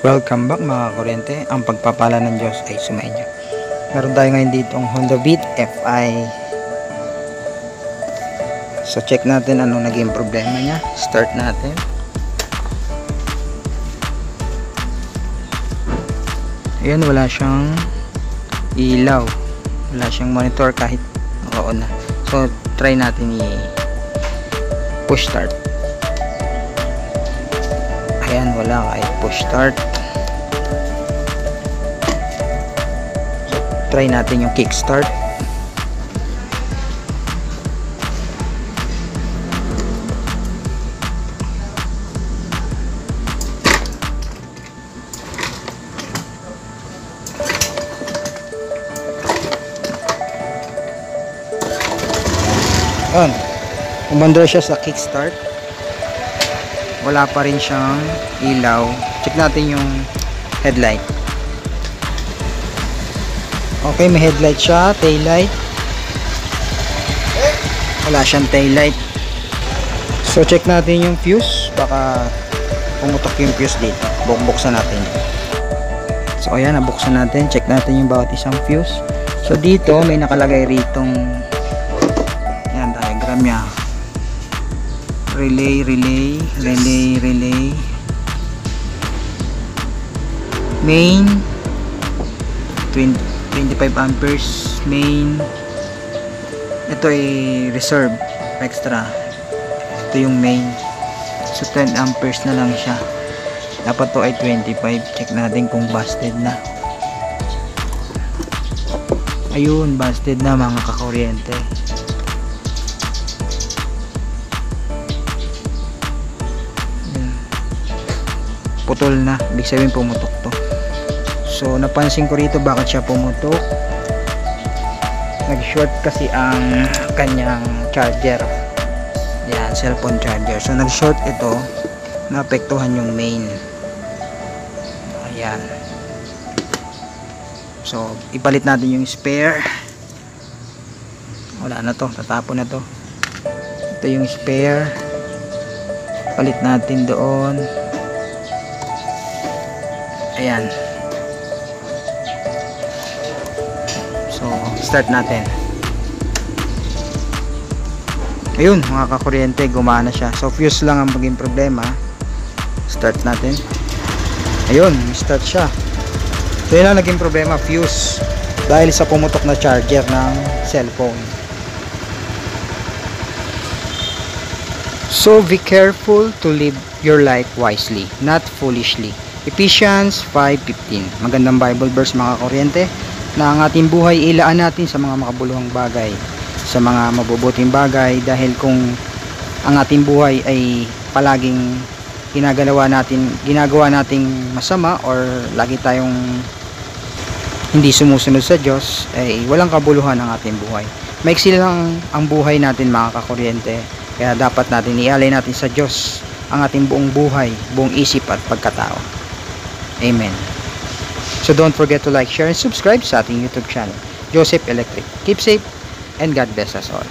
Welcome back mga kuryente. Ang pagpapala ng Diyos ay sumainyo. Meron tayo ngayon dito ang Honda Beat FI. So check natin ano naging problema niya. Start natin. Ayan wala siyang ilaw. Wala siyang monitor kahit naka-on na. So try natin i push start. Ayan, wala kahit push start. Try natin yung kick start. Ayan. Umandar siya sa kick start wala pa rin siyang ilaw. Check natin yung headlight. Okay may headlight siya. Tail light wala siyang tail light so check natin yung fuse. Baka pumutok yung fuse dito. Bukbuksan natin. So ayan nabuksan natin. Check natin yung bawat isang fuse. So dito may nakalagay ritong relay, relay, relay, relay. Main 20, 25 amperes main. Ito ay reserve extra. Ito yung main. So 10 amperes na lang siya. Dapat to ay 25. Check natin kung busted na. Ayun, busted na mga kakuryente. Putol na. Ibig sabihin pumutok to. So napansin ko rito bakit siya pumutok. Nag short kasi ang kanyang charger. Yan cellphone charger. So nag short ito. Naapektuhan yung main. Ayan. So ipalit natin yung spare. Wala na to. Tatapon na to. Ito yung spare. Palit natin doon ayan. So start natin. Ayun mga kakuryente gumana siya. So fuse lang ang maging problema. Start natin. Ayun start siya. So yun ang naging problema fuse. Dahil sa pumutok na charger ng cellphone. So be careful to live your life wisely not foolishly Ephesians 5.15 Magandang Bible verse mga kuryente na ang ating buhay ilaan natin sa mga makabuluhang bagay sa mga mabubuting bagay dahil kung ang ating buhay ay palaging ginagalawa natin ginagawa nating masama or lagi tayong hindi sumusunod sa Diyos ay walang kabuluhan ang ating buhay. Maiksi lang ang buhay natin mga kakuryente. Kaya dapat natin ialay natin sa Diyos ang ating buong buhay, buong isip at pagkatao Amen. So don't forget to like, share, and subscribe sa ating YouTube channel, Joseph Electric. Keep safe and God bless us all.